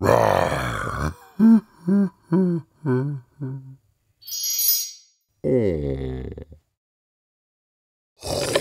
Rawr. oh.